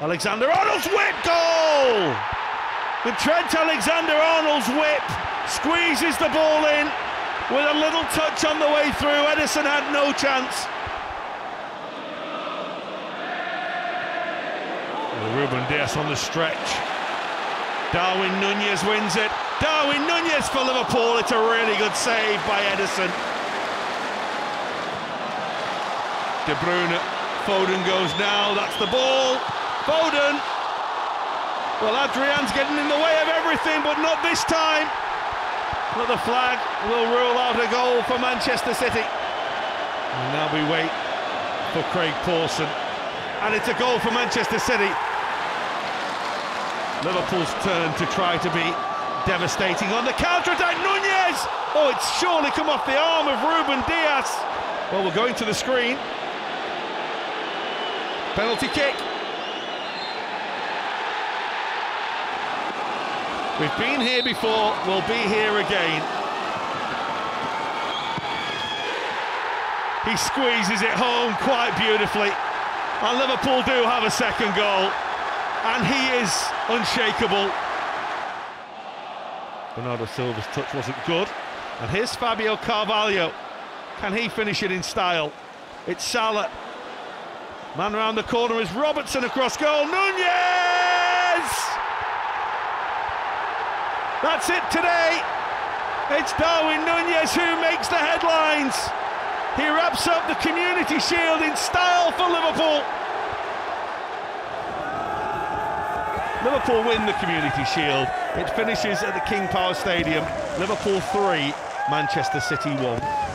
Alexander Arnold's whip goal! The Trent Alexander Arnold's whip squeezes the ball in with a little touch on the way through. Ederson had no chance. Ruben Dias on the stretch. Darwin Nunez wins it. Darwin Nunez for Liverpool. It's a really good save by Ederson. De Bruyne. Foden goes now. That's the ball. Foden. Well, Adrian's getting in the way of everything, but not this time. But the flag will rule out a goal for Manchester City. And now we wait for Craig Pawson. And it's a goal for Manchester City. Liverpool's turn to try to be devastating on the counter-attack. Nunez! Oh, it's surely come off the arm of Ruben Dias. Well, we're going to the screen. Penalty kick. We've been here before, we'll be here again. He squeezes it home quite beautifully. And Liverpool do have a second goal. And he is unshakable. Bernardo Silva's touch wasn't good. And here's Fabio Carvalho. Can he finish it in style? It's Salah Man round the corner is Robertson across goal. Nunez! That's it today. It's Darwin Nunez who makes the headlines. He wraps up the Community Shield in style for Liverpool. Liverpool win the Community Shield. It finishes at the King Power Stadium. Liverpool 3, Manchester City 1.